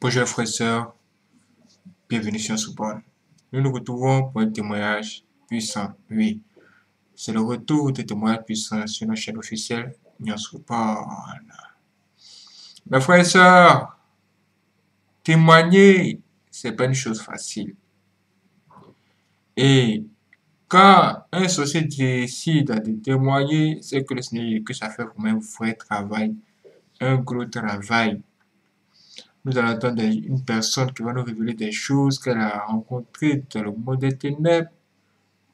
Bonjour frères et sœurs, bienvenue sur Soupone. Nous nous retrouvons pour un témoignage puissant. Oui, c'est le retour des témoignages puissants sur notre chaîne officielle Nyon Soupone. Mes frères et sœurs, témoigner, c'est pas une chose facile. Et quand un sorcier décide de témoigner, c'est que le Seigneur que ça fait vraiment un vrai travail, un gros travail. Nous allons entendre une personne qui va nous révéler des choses qu'elle a rencontrées dans le monde des ténèbres.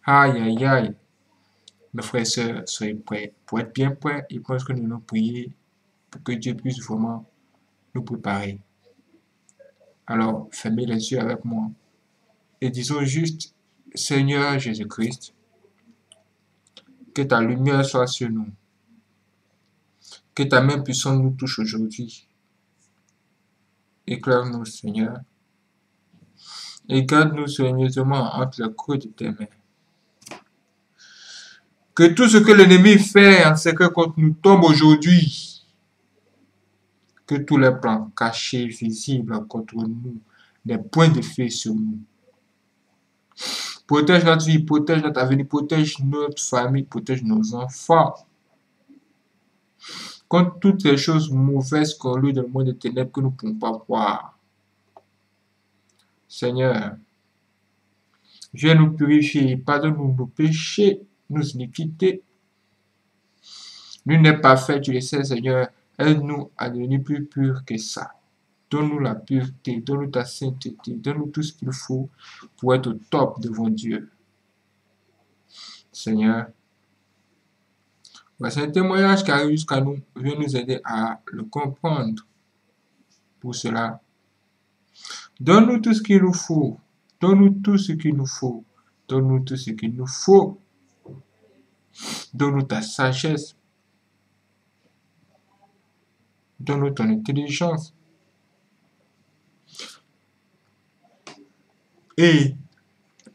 Aïe, aïe, aïe. Mes frères et sœurs, soyez prêts. Pour être bien prêts, il pense que nous nous prier pour que Dieu puisse vraiment nous préparer. Alors, fermez les yeux avec moi et disons juste, Seigneur Jésus-Christ, que ta lumière soit sur nous. Que ta main puissante nous touche aujourd'hui. Éclaire-nous, Seigneur. Et garde-nous soigneusement entre les creux de tes mains. Que tout ce que l'ennemi fait en secret contre nous tombe aujourd'hui. Que tous les plans cachés, visibles contre nous, des points de feu sur nous. Protège notre vie, protège notre avenir, protège notre famille, protège nos enfants. Contre toutes les choses mauvaises qu'on lui dans le monde des ténèbres que nous ne pouvons pas voir. Seigneur, viens nous purifier, pardonne-nous nos péchés, nos iniquités. Nul n'est pas fait, tu le sais, Seigneur. Aide-nous à devenir plus purs que ça. Donne-nous la pureté, donne-nous ta sainteté, donne-nous tout ce qu'il faut pour être au top devant Dieu. Seigneur, voici un témoignage qui arrive jusqu'à nous. Viens nous aider à le comprendre. Pour cela, donne-nous tout ce qu'il nous faut. Donne-nous tout ce qu'il nous faut. Donne-nous tout ce qu'il nous faut. Donne-nous ta sagesse. Donne-nous ton intelligence. Et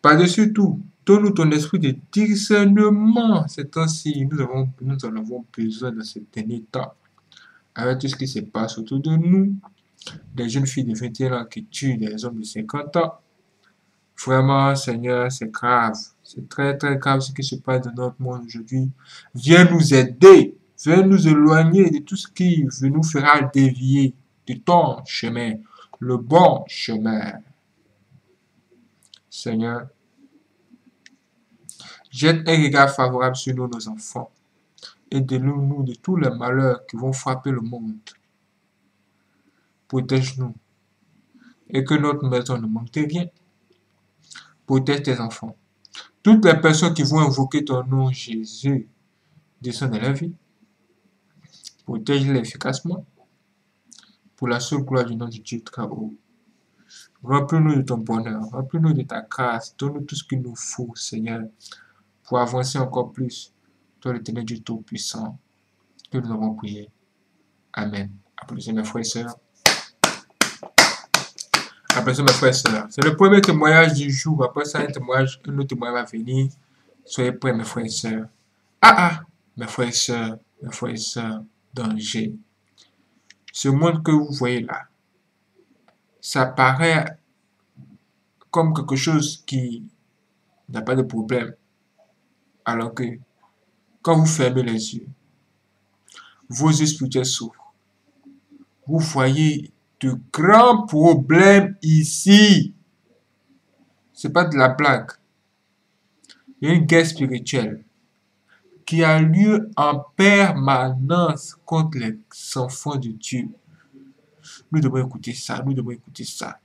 par-dessus tout, donne-nous ton esprit de discernement. C'est ainsi, nous, nous en avons besoin dans ce dernier temps. Avec tout ce qui se passe autour de nous, des jeunes filles de 21 ans qui tuent des hommes de 50 ans. Vraiment, Seigneur, c'est grave. C'est très, très grave ce qui se passe dans notre monde aujourd'hui. Viens nous aider. Viens nous éloigner de tout ce qui nous fera dévier de ton chemin, le bon chemin. Seigneur, jette un regard favorable sur nous, nos enfants. Aide-nous nous de tous les malheurs qui vont frapper le monde. Protège-nous. Et que notre maison ne manque de rien. Protège tes enfants. Toutes les personnes qui vont invoquer ton nom, Jésus, descendent dans la vie. Protège-les efficacement. Pour la seule gloire du nom de Dieu très haut. Remplis-nous de ton bonheur, remplis-nous de ta grâce, donne-nous tout ce qu'il nous faut, Seigneur, pour avancer encore plus dans le ténèbre du Tout-Puissant que nous avons prié. Amen. Applaudissez mes frères et sœurs. Applaudissez mes frères et sœurs. C'est le premier témoignage du jour. Après ça, un témoignage, un autre témoignage va venir. Soyez prêts, mes frères et sœurs. Ah ah, mes frères et sœurs, mes frères et sœurs, danger. Ce monde que vous voyez là, ça paraît comme quelque chose qui n'a pas de problème. Alors que quand vous fermez les yeux, vos esprits s'ouvrent. Vous voyez de grands problèmes ici. C'est pas de la blague. Il y a une guerre spirituelle qui a lieu en permanence contre les enfants de Dieu. Nous devons écouter ça, nous devons écouter ça.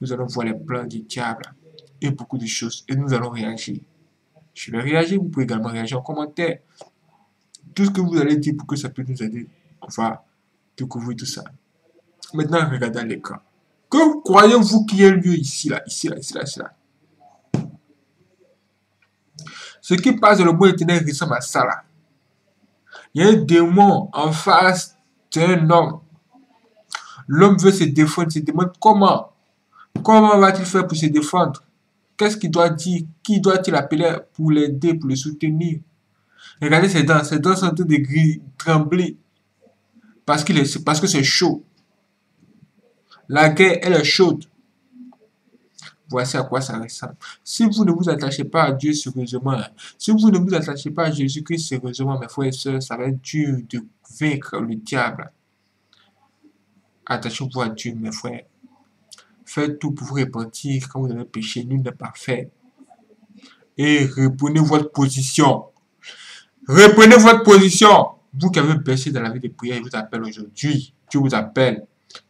Nous allons voir les plans du diable et beaucoup de choses et nous allons réagir. Je vais réagir, vous pouvez également réagir en commentaire. Tout ce que vous allez dire pour que ça puisse nous aider, on va découvrir tout ça. Maintenant, regardez l'écran. Que croyez-vous qu'il y ait lieu ici, là, ici, là, ici, là, ici, là? Ce qui passe dans le monde éternel ressemble à ça, là. Il y a un démon en face d'un homme. L'homme veut se défendre, se demande comment? Comment va-t-il faire pour se défendre? Qu'est-ce qu'il doit dire? Qui doit-il appeler pour l'aider, pour le soutenir? Regardez ses dents. Ses dents sont en train de trembler. Parce, est, parce que c'est chaud. La guerre, elle est chaude. Voici à quoi ça ressemble. Si vous ne vous attachez pas à Dieu sérieusement, si vous ne vous attachez pas à Jésus-Christ sérieusement, mes frères et sœurs, ça va être dur de vaincre le diable. Attachez-vous à Dieu, mes frères. Faites tout pour vous repentir quand vous avez péché. Nul n'est parfait. Et reprenez votre position. Reprenez votre position. Vous qui avez baissé dans la vie de prière, il vous appelle aujourd'hui. Dieu vous appelle.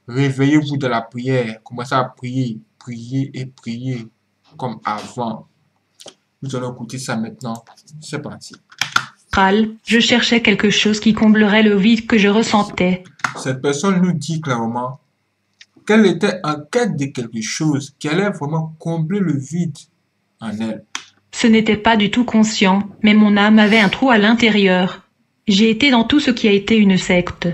Réveillez-vous de la prière. Commencez à prier prier et prier comme avant. Nous allons écouter ça maintenant. C'est parti. Je cherchais quelque chose qui comblerait le vide que je ressentais. Cette personne nous dit clairement qu'elle était en quête de quelque chose qui allait vraiment combler le vide en elle. Ce n'était pas du tout conscient, mais mon âme avait un trou à l'intérieur. J'ai été dans tout ce qui a été une secte.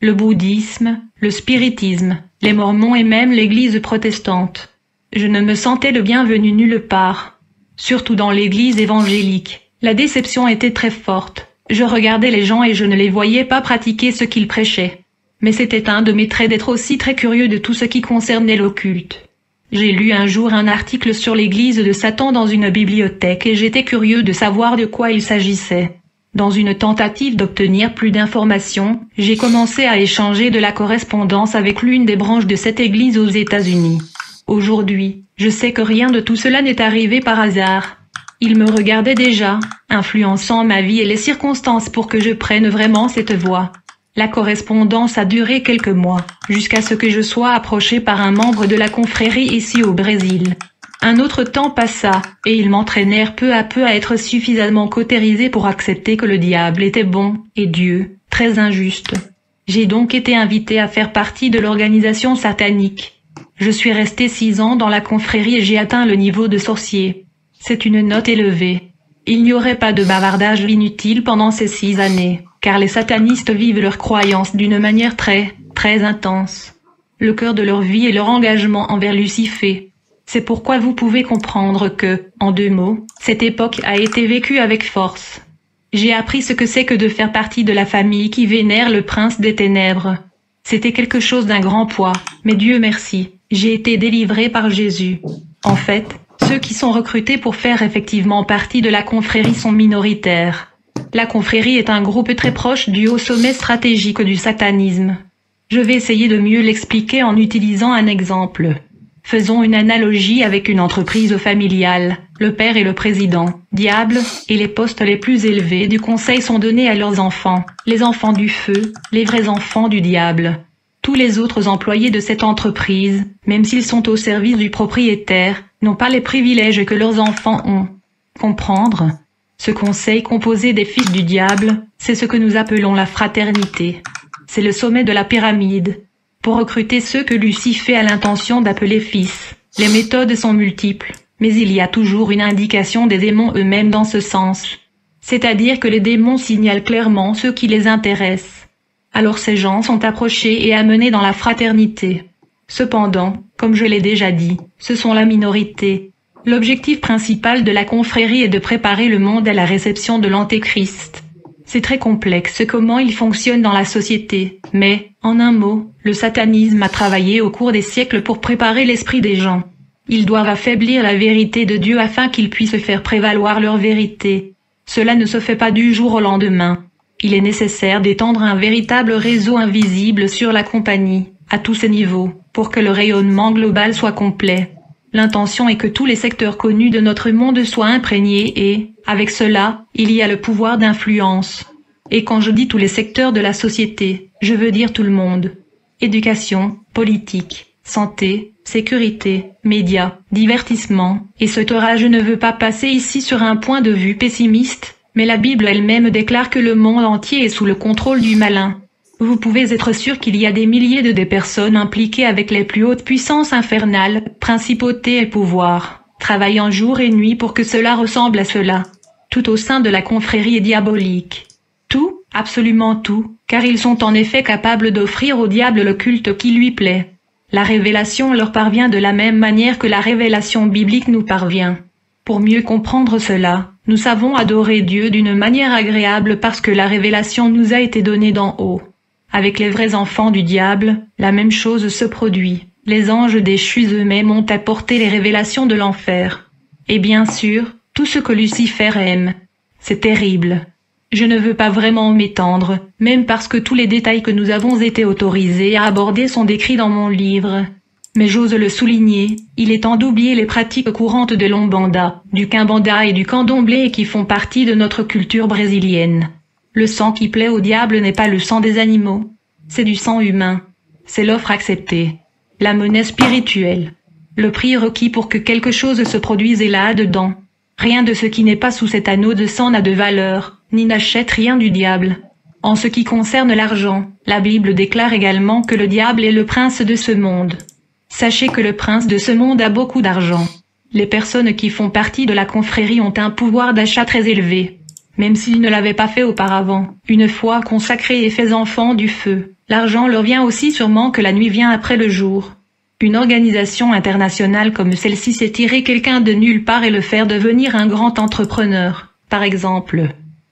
Le bouddhisme, le spiritisme, les mormons et même l'église protestante. Je ne me sentais le bienvenu nulle part, surtout dans l'église évangélique. La déception était très forte. Je regardais les gens et je ne les voyais pas pratiquer ce qu'ils prêchaient. Mais c'était un de mes traits d'être aussi très curieux de tout ce qui concernait l'occulte. J'ai lu un jour un article sur l'église de Satan dans une bibliothèque et j'étais curieux de savoir de quoi il s'agissait. Dans une tentative d'obtenir plus d'informations, j'ai commencé à échanger de la correspondance avec l'une des branches de cette église aux États-Unis. Aujourd'hui, je sais que rien de tout cela n'est arrivé par hasard. Il me regardait déjà, influençant ma vie et les circonstances pour que je prenne vraiment cette voie. La correspondance a duré quelques mois, jusqu'à ce que je sois approché par un membre de la confrérie ici au Brésil. Un autre temps passa, et ils m'entraînèrent peu à peu à être suffisamment cautérisé pour accepter que le diable était bon, et Dieu, très injuste. J'ai donc été invité à faire partie de l'organisation satanique. Je suis resté six ans dans la confrérie et j'ai atteint le niveau de sorcier. C'est une note élevée. Il n'y aurait pas de bavardage inutile pendant ces six années, car les satanistes vivent leurs croyances d'une manière très, très intense. Le cœur de leur vie est leur engagement envers Lucifer. C'est pourquoi vous pouvez comprendre que, en deux mots, cette époque a été vécue avec force. J'ai appris ce que c'est que de faire partie de la famille qui vénère le prince des ténèbres. C'était quelque chose d'un grand poids, mais Dieu merci, j'ai été délivré par Jésus. En fait, ceux qui sont recrutés pour faire effectivement partie de la confrérie sont minoritaires. La confrérie est un groupe très proche du haut sommet stratégique du satanisme. Je vais essayer de mieux l'expliquer en utilisant un exemple. Faisons une analogie avec une entreprise familiale. Le père et le président, diable, et les postes les plus élevés du conseil sont donnés à leurs enfants, les enfants du feu, les vrais enfants du diable. Tous les autres employés de cette entreprise, même s'ils sont au service du propriétaire, n'ont pas les privilèges que leurs enfants ont. Comprendre? Ce conseil composé des fils du diable, c'est ce que nous appelons la fraternité. C'est le sommet de la pyramide, pour recruter ceux que Lucifer a l'intention d'appeler fils. Les méthodes sont multiples, mais il y a toujours une indication des démons eux-mêmes dans ce sens. C'est-à-dire que les démons signalent clairement ceux qui les intéressent. Alors ces gens sont approchés et amenés dans la fraternité. Cependant, comme je l'ai déjà dit, ce sont la minorité. L'objectif principal de la confrérie est de préparer le monde à la réception de l'Antéchrist. C'est très complexe comment il fonctionne dans la société, mais, en un mot, le satanisme a travaillé au cours des siècles pour préparer l'esprit des gens. Ils doivent affaiblir la vérité de Dieu afin qu'ils puissent faire prévaloir leur vérité. Cela ne se fait pas du jour au lendemain. Il est nécessaire d'étendre un véritable réseau invisible sur la compagnie, à tous ses niveaux, pour que le rayonnement global soit complet. L'intention est que tous les secteurs connus de notre monde soient imprégnés et, avec cela, il y a le pouvoir d'influence. Et quand je dis tous les secteurs de la société, je veux dire tout le monde. Éducation, politique, santé, sécurité, médias, divertissement, et ce je ne veux pas passer ici sur un point de vue pessimiste, mais la Bible elle-même déclare que le monde entier est sous le contrôle du malin. Vous pouvez être sûr qu'il y a des milliers de personnes impliquées avec les plus hautes puissances infernales, principautés et pouvoirs, travaillant jour et nuit pour que cela ressemble à cela. Tout au sein de la confrérie diabolique. Tout, absolument tout, car ils sont en effet capables d'offrir au diable le culte qui lui plaît. La révélation leur parvient de la même manière que la révélation biblique nous parvient. Pour mieux comprendre cela, nous savons adorer Dieu d'une manière agréable parce que la révélation nous a été donnée d'en haut. Avec les vrais enfants du diable, la même chose se produit. Les anges déchus eux-mêmes ont apporté les révélations de l'enfer. Et bien sûr, tout ce que Lucifer aime. C'est terrible. Je ne veux pas vraiment m'étendre, même parce que tous les détails que nous avons été autorisés à aborder sont décrits dans mon livre. Mais j'ose le souligner, il est temps d'oublier les pratiques courantes de l'Ombanda, du Kimbanda et du Candomblé qui font partie de notre culture brésilienne. Le sang qui plaît au diable n'est pas le sang des animaux, c'est du sang humain. C'est l'offre acceptée. La monnaie spirituelle. Le prix requis pour que quelque chose se produise est là-dedans. Rien de ce qui n'est pas sous cet anneau de sang n'a de valeur, ni n'achète rien du diable. En ce qui concerne l'argent, la Bible déclare également que le diable est le prince de ce monde. Sachez que le prince de ce monde a beaucoup d'argent. Les personnes qui font partie de la confrérie ont un pouvoir d'achat très élevé. Même s'ils ne l'avaient pas fait auparavant, une fois consacrés et faits enfants du feu, l'argent leur vient aussi sûrement que la nuit vient après le jour. Une organisation internationale comme celle-ci sait tirer quelqu'un de nulle part et le faire devenir un grand entrepreneur. Par exemple,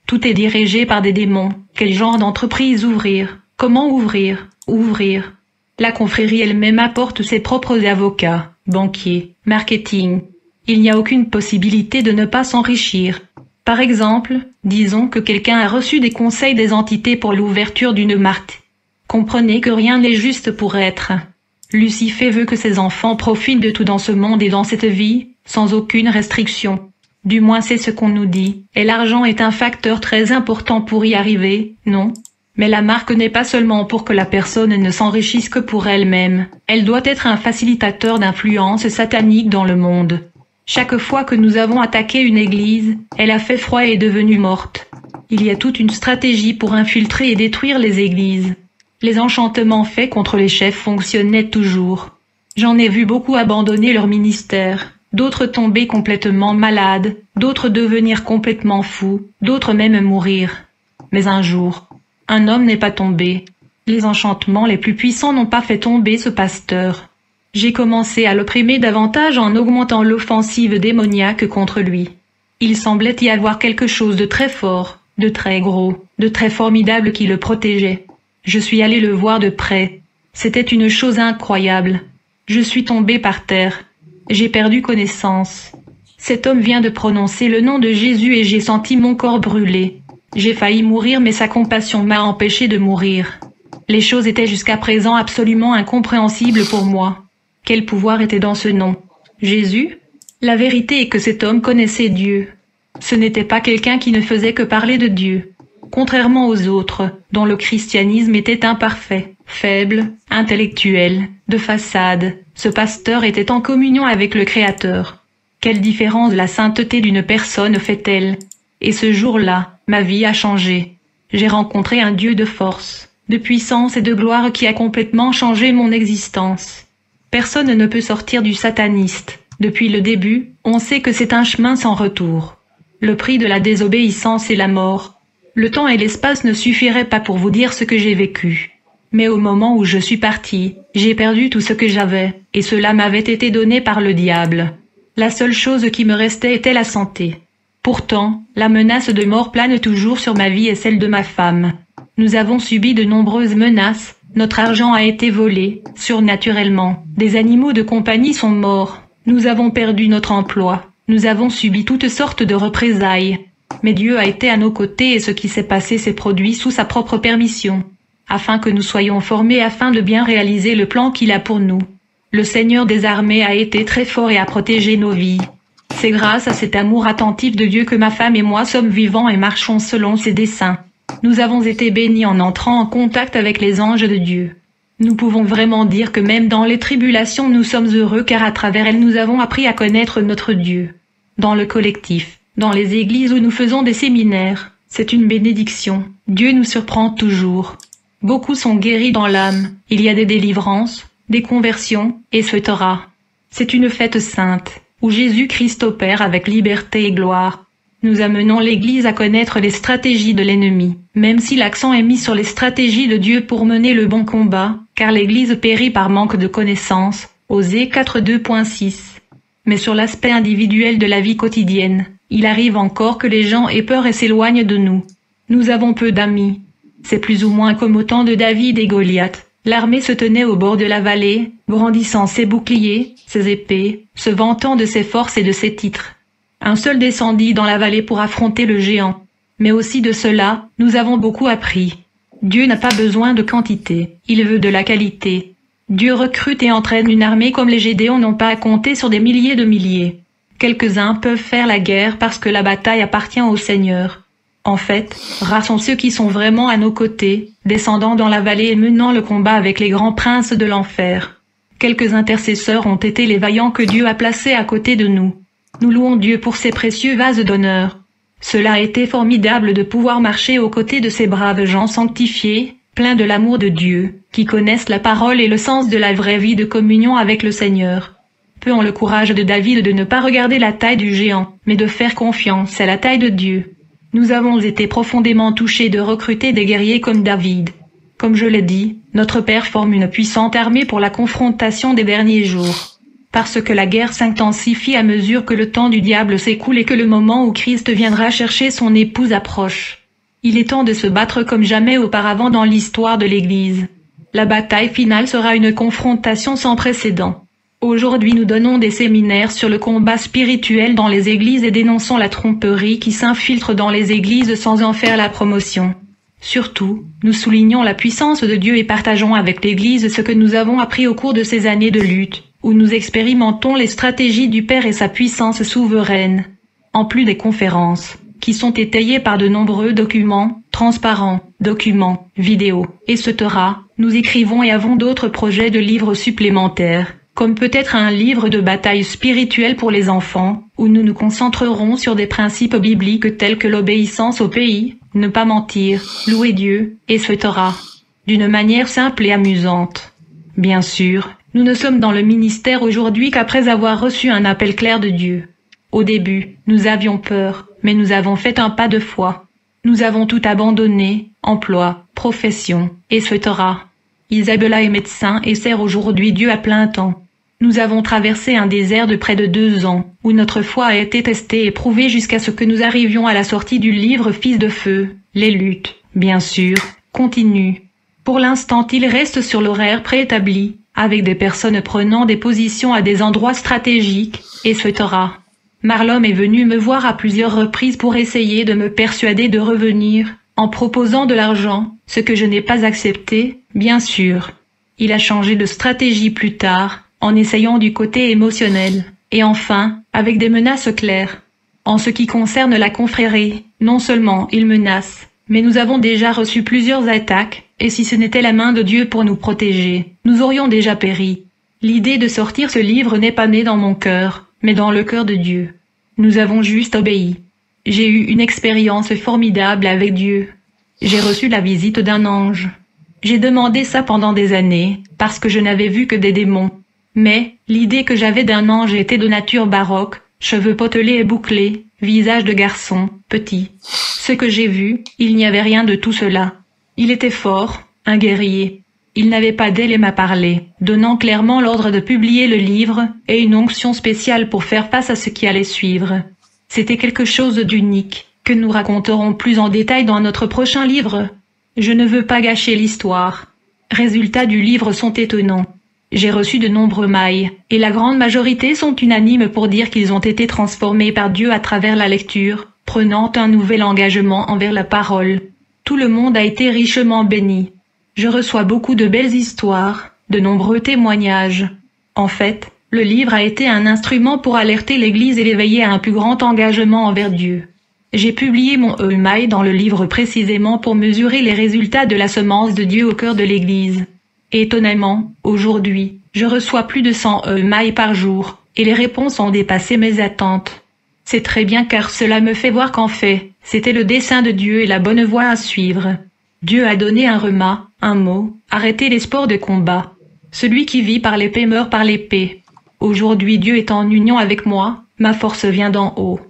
tout est dirigé par des démons. Quel genre d'entreprise ouvrir? Comment ouvrir? Ouvrir. La confrérie elle-même apporte ses propres avocats, banquiers, marketing. Il n'y a aucune possibilité de ne pas s'enrichir. Par exemple, disons que quelqu'un a reçu des conseils des entités pour l'ouverture d'une marque. Comprenez que rien n'est juste pour être. Lucifer veut que ses enfants profitent de tout dans ce monde et dans cette vie, sans aucune restriction. Du moins c'est ce qu'on nous dit, et l'argent est un facteur très important pour y arriver, non? Mais la marque n'est pas seulement pour que la personne ne s'enrichisse que pour elle-même, elle doit être un facilitateur d'influence satanique dans le monde. Chaque fois que nous avons attaqué une église, elle a fait froid et est devenue morte. Il y a toute une stratégie pour infiltrer et détruire les églises. Les enchantements faits contre les chefs fonctionnaient toujours. J'en ai vu beaucoup abandonner leur ministère, d'autres tomber complètement malades, d'autres devenir complètement fous, d'autres même mourir. Mais un jour, un homme n'est pas tombé. Les enchantements les plus puissants n'ont pas fait tomber ce pasteur. J'ai commencé à l'opprimer davantage en augmentant l'offensive démoniaque contre lui. Il semblait y avoir quelque chose de très fort, de très gros, de très formidable qui le protégeait. Je suis allé le voir de près. C'était une chose incroyable. Je suis tombé par terre. J'ai perdu connaissance. Cet homme vient de prononcer le nom de Jésus et j'ai senti mon corps brûler. J'ai failli mourir mais sa compassion m'a empêché de mourir. Les choses étaient jusqu'à présent absolument incompréhensibles pour moi. Quel pouvoir était dans ce nom? Jésus? La vérité est que cet homme connaissait Dieu. Ce n'était pas quelqu'un qui ne faisait que parler de Dieu contrairement aux autres, dont le christianisme était imparfait, faible, intellectuel, de façade, ce pasteur était en communion avec le Créateur. Quelle différence la sainteté d'une personne fait-elle? Et ce jour-là, ma vie a changé. J'ai rencontré un Dieu de force, de puissance et de gloire qui a complètement changé mon existence. Personne ne peut sortir du sataniste. Depuis le début, on sait que c'est un chemin sans retour. Le prix de la désobéissance est la mort, le temps et l'espace ne suffiraient pas pour vous dire ce que j'ai vécu. Mais au moment où je suis parti, j'ai perdu tout ce que j'avais, et cela m'avait été donné par le diable. La seule chose qui me restait était la santé. Pourtant, la menace de mort plane toujours sur ma vie et celle de ma femme. Nous avons subi de nombreuses menaces, notre argent a été volé, surnaturellement, des animaux de compagnie sont morts, nous avons perdu notre emploi, nous avons subi toutes sortes de représailles, mais Dieu a été à nos côtés et ce qui s'est passé s'est produit sous sa propre permission, afin que nous soyons formés afin de bien réaliser le plan qu'il a pour nous. Le Seigneur des armées a été très fort et a protégé nos vies. C'est grâce à cet amour attentif de Dieu que ma femme et moi sommes vivants et marchons selon ses desseins. Nous avons été bénis en entrant en contact avec les anges de Dieu. Nous pouvons vraiment dire que même dans les tribulations nous sommes heureux car à travers elles nous avons appris à connaître notre Dieu. Dans le collectif, dans les églises où nous faisons des séminaires, c'est une bénédiction. Dieu nous surprend toujours. Beaucoup sont guéris dans l'âme. Il y a des délivrances, des conversions, et ce C'est une fête sainte, où Jésus-Christ opère avec liberté et gloire. Nous amenons l'Église à connaître les stratégies de l'ennemi, même si l'accent est mis sur les stratégies de Dieu pour mener le bon combat, car l'Église périt par manque de connaissances. Osée 4.2.6. Mais sur l'aspect individuel de la vie quotidienne, il arrive encore que les gens aient peur et s'éloignent de nous. Nous avons peu d'amis. C'est plus ou moins comme au temps de David et Goliath. L'armée se tenait au bord de la vallée, brandissant ses boucliers, ses épées, se vantant de ses forces et de ses titres. Un seul descendit dans la vallée pour affronter le géant. Mais aussi de cela, nous avons beaucoup appris. Dieu n'a pas besoin de quantité, il veut de la qualité. Dieu recrute et entraîne une armée comme les Gédéons n'ont pas à compter sur des milliers de milliers. Quelques-uns peuvent faire la guerre parce que la bataille appartient au Seigneur. En fait, rares ceux qui sont vraiment à nos côtés, descendant dans la vallée et menant le combat avec les grands princes de l'enfer. Quelques intercesseurs ont été les vaillants que Dieu a placés à côté de nous. Nous louons Dieu pour ses précieux vases d'honneur. Cela a été formidable de pouvoir marcher aux côtés de ces braves gens sanctifiés, pleins de l'amour de Dieu, qui connaissent la parole et le sens de la vraie vie de communion avec le Seigneur. Peu ont le courage de David de ne pas regarder la taille du géant, mais de faire confiance à la taille de Dieu. Nous avons été profondément touchés de recruter des guerriers comme David. Comme je l'ai dit, notre Père forme une puissante armée pour la confrontation des derniers jours parce que la guerre s'intensifie à mesure que le temps du diable s'écoule et que le moment où Christ viendra chercher son épouse approche. Il est temps de se battre comme jamais auparavant dans l'histoire de l'Église. La bataille finale sera une confrontation sans précédent. Aujourd'hui nous donnons des séminaires sur le combat spirituel dans les églises et dénonçons la tromperie qui s'infiltre dans les églises sans en faire la promotion. Surtout, nous soulignons la puissance de Dieu et partageons avec l'Église ce que nous avons appris au cours de ces années de lutte où nous expérimentons les stratégies du Père et sa puissance souveraine. En plus des conférences, qui sont étayées par de nombreux documents, transparents, documents, vidéos, etc., nous écrivons et avons d'autres projets de livres supplémentaires, comme peut-être un livre de bataille spirituelle pour les enfants, où nous nous concentrerons sur des principes bibliques tels que l'obéissance au pays, ne pas mentir, louer Dieu, etc., d'une manière simple et amusante. Bien sûr, nous ne sommes dans le ministère aujourd'hui qu'après avoir reçu un appel clair de Dieu. Au début, nous avions peur, mais nous avons fait un pas de foi. Nous avons tout abandonné, emploi, profession, etc. Isabella est médecin et sert aujourd'hui Dieu à plein temps. Nous avons traversé un désert de près de deux ans, où notre foi a été testée et prouvée jusqu'à ce que nous arrivions à la sortie du livre Fils de Feu. Les luttes, bien sûr, continuent. Pour l'instant il reste sur l'horaire préétabli, avec des personnes prenant des positions à des endroits stratégiques, etc. Marlom est venu me voir à plusieurs reprises pour essayer de me persuader de revenir, en proposant de l'argent, ce que je n'ai pas accepté, bien sûr. Il a changé de stratégie plus tard, en essayant du côté émotionnel, et enfin, avec des menaces claires. En ce qui concerne la confrérie, non seulement il menace, mais nous avons déjà reçu plusieurs attaques, et si ce n'était la main de Dieu pour nous protéger, nous aurions déjà péri. L'idée de sortir ce livre n'est pas née dans mon cœur, mais dans le cœur de Dieu. Nous avons juste obéi. J'ai eu une expérience formidable avec Dieu. J'ai reçu la visite d'un ange. J'ai demandé ça pendant des années, parce que je n'avais vu que des démons. Mais, l'idée que j'avais d'un ange était de nature baroque, cheveux potelés et bouclés, visage de garçon, petit. Ce que j'ai vu, il n'y avait rien de tout cela. Il était fort, un guerrier. Il n'avait pas d'aile à parler, donnant clairement l'ordre de publier le livre, et une onction spéciale pour faire face à ce qui allait suivre. C'était quelque chose d'unique, que nous raconterons plus en détail dans notre prochain livre. Je ne veux pas gâcher l'histoire. Résultats du livre sont étonnants. J'ai reçu de nombreux mails, et la grande majorité sont unanimes pour dire qu'ils ont été transformés par Dieu à travers la lecture, prenant un nouvel engagement envers la parole, tout le monde a été richement béni. Je reçois beaucoup de belles histoires, de nombreux témoignages. En fait, le livre a été un instrument pour alerter l'Église et l'éveiller à un plus grand engagement envers Dieu. J'ai publié mon Eulmaï dans le livre précisément pour mesurer les résultats de la semence de Dieu au cœur de l'Église. Étonnamment, aujourd'hui, je reçois plus de 100 Eulmaï par jour, et les réponses ont dépassé mes attentes. C'est très bien car cela me fait voir qu'en fait, c'était le dessein de Dieu et la bonne voie à suivre. Dieu a donné un remas, un mot, arrêter les sports de combat. Celui qui vit par l'épée meurt par l'épée. Aujourd'hui Dieu est en union avec moi, ma force vient d'en haut.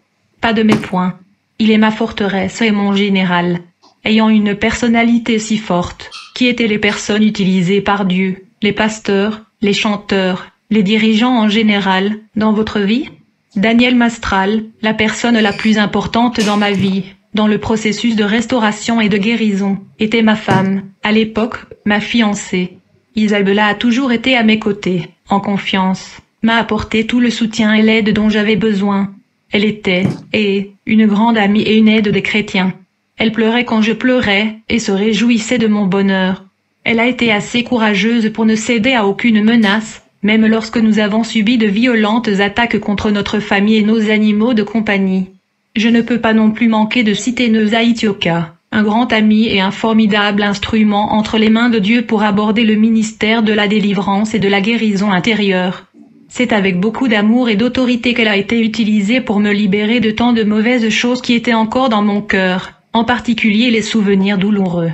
Pas de mes points. Il est ma forteresse et mon général. Ayant une personnalité si forte, qui étaient les personnes utilisées par Dieu, les pasteurs, les chanteurs, les dirigeants en général, dans votre vie? Daniel Mastral, la personne la plus importante dans ma vie, dans le processus de restauration et de guérison, était ma femme, à l'époque, ma fiancée. Isabella a toujours été à mes côtés, en confiance, m'a apporté tout le soutien et l'aide dont j'avais besoin. Elle était, et, une grande amie et une aide des chrétiens. Elle pleurait quand je pleurais, et se réjouissait de mon bonheur. Elle a été assez courageuse pour ne céder à aucune menace, même lorsque nous avons subi de violentes attaques contre notre famille et nos animaux de compagnie. Je ne peux pas non plus manquer de citer Neuza Itioka, un grand ami et un formidable instrument entre les mains de Dieu pour aborder le ministère de la délivrance et de la guérison intérieure. C'est avec beaucoup d'amour et d'autorité qu'elle a été utilisée pour me libérer de tant de mauvaises choses qui étaient encore dans mon cœur, en particulier les souvenirs douloureux.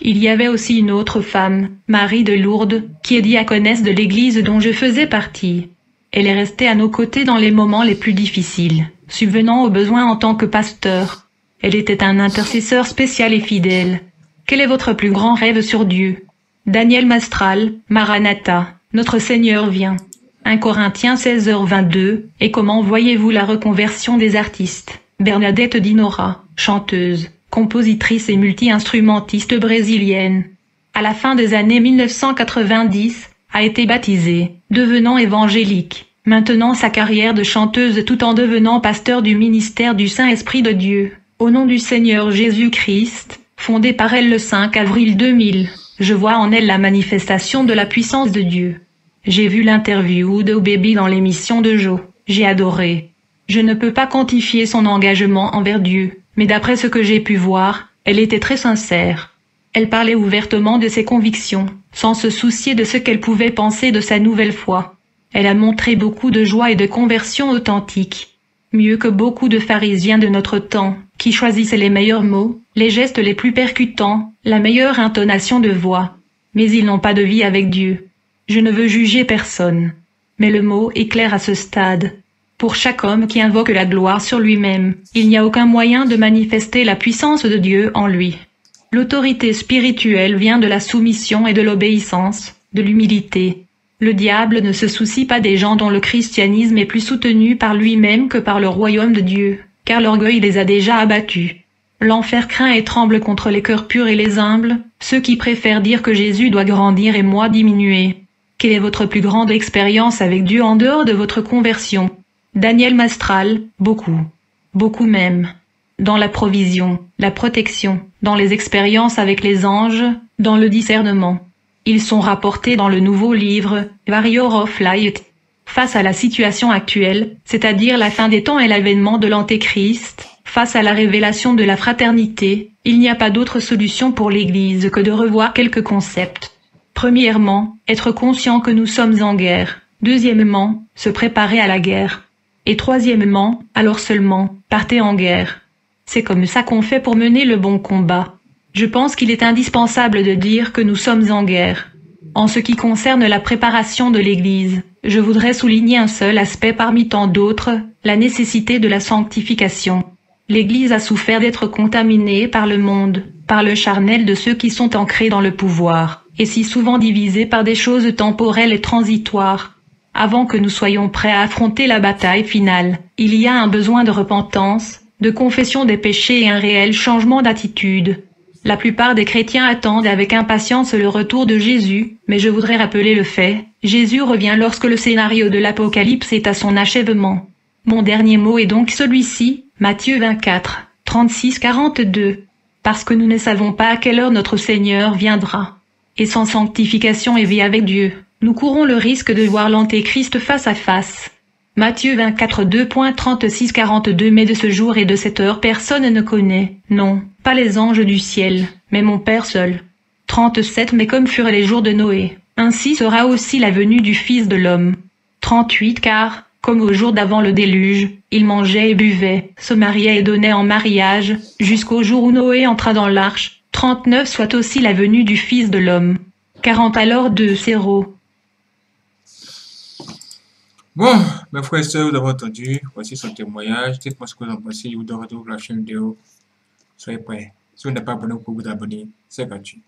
Il y avait aussi une autre femme, Marie de Lourdes, qui est diaconesse de l'église dont je faisais partie. Elle est restée à nos côtés dans les moments les plus difficiles, subvenant aux besoins en tant que pasteur. Elle était un intercesseur spécial et fidèle. Quel est votre plus grand rêve sur Dieu? Daniel Mastral, Maranatha, notre Seigneur vient. 1 Corinthiens 16h22, et comment voyez-vous la reconversion des artistes? Bernadette Dinora, chanteuse compositrice et multi-instrumentiste brésilienne. À la fin des années 1990, a été baptisée, devenant évangélique, maintenant sa carrière de chanteuse tout en devenant pasteur du ministère du Saint-Esprit de Dieu. Au nom du Seigneur Jésus-Christ, fondé par elle le 5 avril 2000, je vois en elle la manifestation de la puissance de Dieu. J'ai vu l'interview de Baby dans l'émission de Joe. J'ai adoré. Je ne peux pas quantifier son engagement envers Dieu, mais d'après ce que j'ai pu voir, elle était très sincère. Elle parlait ouvertement de ses convictions, sans se soucier de ce qu'elle pouvait penser de sa nouvelle foi. Elle a montré beaucoup de joie et de conversion authentique. Mieux que beaucoup de pharisiens de notre temps, qui choisissaient les meilleurs mots, les gestes les plus percutants, la meilleure intonation de voix. Mais ils n'ont pas de vie avec Dieu. Je ne veux juger personne. Mais le mot est clair à ce stade. Pour chaque homme qui invoque la gloire sur lui-même, il n'y a aucun moyen de manifester la puissance de Dieu en lui. L'autorité spirituelle vient de la soumission et de l'obéissance, de l'humilité. Le diable ne se soucie pas des gens dont le christianisme est plus soutenu par lui-même que par le royaume de Dieu, car l'orgueil les a déjà abattus. L'enfer craint et tremble contre les cœurs purs et les humbles, ceux qui préfèrent dire que Jésus doit grandir et moi diminuer. Quelle est votre plus grande expérience avec Dieu en dehors de votre conversion? Daniel Mastral, beaucoup. Beaucoup même. Dans la provision, la protection, dans les expériences avec les anges, dans le discernement. Ils sont rapportés dans le nouveau livre Varior of Light. Face à la situation actuelle, c'est-à-dire la fin des temps et l'avènement de l'Antéchrist, face à la révélation de la fraternité, il n'y a pas d'autre solution pour l'Église que de revoir quelques concepts. Premièrement, être conscient que nous sommes en guerre. Deuxièmement, se préparer à la guerre. Et troisièmement, alors seulement, partez en guerre. C'est comme ça qu'on fait pour mener le bon combat. Je pense qu'il est indispensable de dire que nous sommes en guerre. En ce qui concerne la préparation de l'Église, je voudrais souligner un seul aspect parmi tant d'autres, la nécessité de la sanctification. L'Église a souffert d'être contaminée par le monde, par le charnel de ceux qui sont ancrés dans le pouvoir, et si souvent divisée par des choses temporelles et transitoires, avant que nous soyons prêts à affronter la bataille finale, il y a un besoin de repentance, de confession des péchés et un réel changement d'attitude. La plupart des chrétiens attendent avec impatience le retour de Jésus, mais je voudrais rappeler le fait, Jésus revient lorsque le scénario de l'Apocalypse est à son achèvement. Mon dernier mot est donc celui-ci, Matthieu 24, 36-42. Parce que nous ne savons pas à quelle heure notre Seigneur viendra. Et sans sanctification et vie avec Dieu, nous courons le risque de voir l'Antéchrist face à face. Matthieu 24 2.36-42 Mais de ce jour et de cette heure personne ne connaît, non, pas les anges du ciel, mais mon Père seul. 37 Mais comme furent les jours de Noé, ainsi sera aussi la venue du Fils de l'homme. 38 Car, comme au jour d'avant le déluge, il mangeait et buvait, se mariait et donnait en mariage, jusqu'au jour où Noé entra dans l'arche. 39 Soit aussi la venue du Fils de l'homme. 40 Alors de Zéro. Bon, mes frères et sœurs, vous avez entendu. Voici son témoignage. Dites-moi ce que vous en pensez. Vous donne retour la chaîne vidéo. Soyez prêts. Si vous n'êtes pas abonné, vous pouvez vous abonner. C'est gratuit.